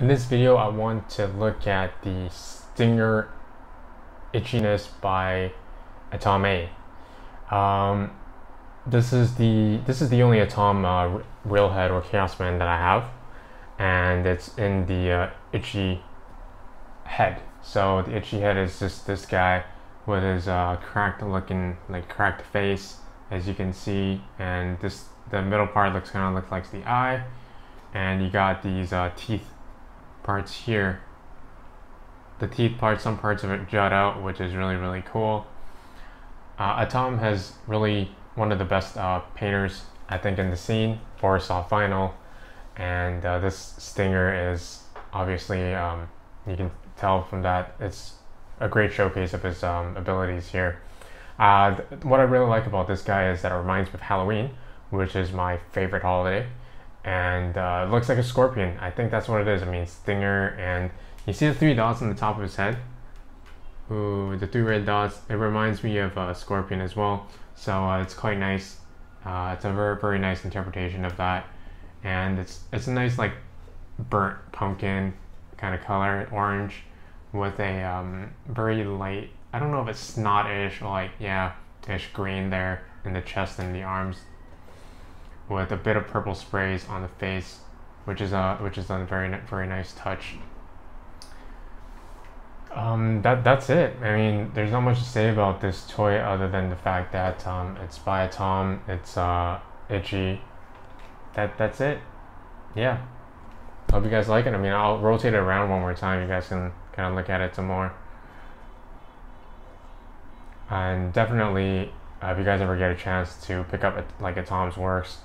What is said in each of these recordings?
In this video, I want to look at the Stinger itchiness by Atom A. Um, this is the this is the only Atom uh, Realhead or Chaos Man that I have, and it's in the uh, itchy head. So the itchy head is just this guy with his uh, cracked looking like cracked face, as you can see, and this the middle part looks kind of looks like the eye, and you got these uh, teeth parts here. The teeth part, some parts of it jut out, which is really, really cool. Uh, Atom has really one of the best uh, painters, I think, in the scene for soft vinyl. And uh, this Stinger is obviously, um, you can tell from that, it's a great showcase of his um, abilities here. Uh, what I really like about this guy is that it reminds me of Halloween, which is my favorite holiday and uh, it looks like a scorpion. I think that's what it is. I mean, stinger, and you see the three dots on the top of his head. Ooh, the three red dots. It reminds me of a scorpion as well. So uh, it's quite nice. Uh, it's a very very nice interpretation of that, and it's it's a nice like burnt pumpkin kind of color, orange, with a um, very light. I don't know if it's snot-ish or like yeah, ish green there in the chest and the arms with a bit of purple sprays on the face, which is a which is a very very nice touch. Um, that that's it. I mean, there's not much to say about this toy other than the fact that um, it's by Tom. It's uh, itchy. That that's it. Yeah. Hope you guys like it. I mean, I'll rotate it around one more time. You guys can kind of look at it some more. And definitely, uh, if you guys ever get a chance to pick up a, like Atom's works,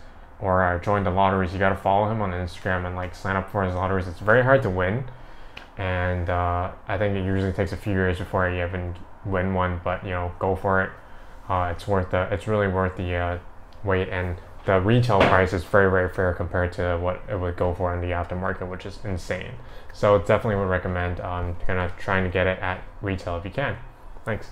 or uh, join the lotteries, you got to follow him on Instagram and like sign up for his lotteries. It's very hard to win, and uh, I think it usually takes a few years before you even win one. But you know, go for it. Uh, it's worth the. It's really worth the uh, wait, and the retail price is very very fair compared to what it would go for in the aftermarket, which is insane. So definitely would recommend um, kind of trying to get it at retail if you can. Thanks.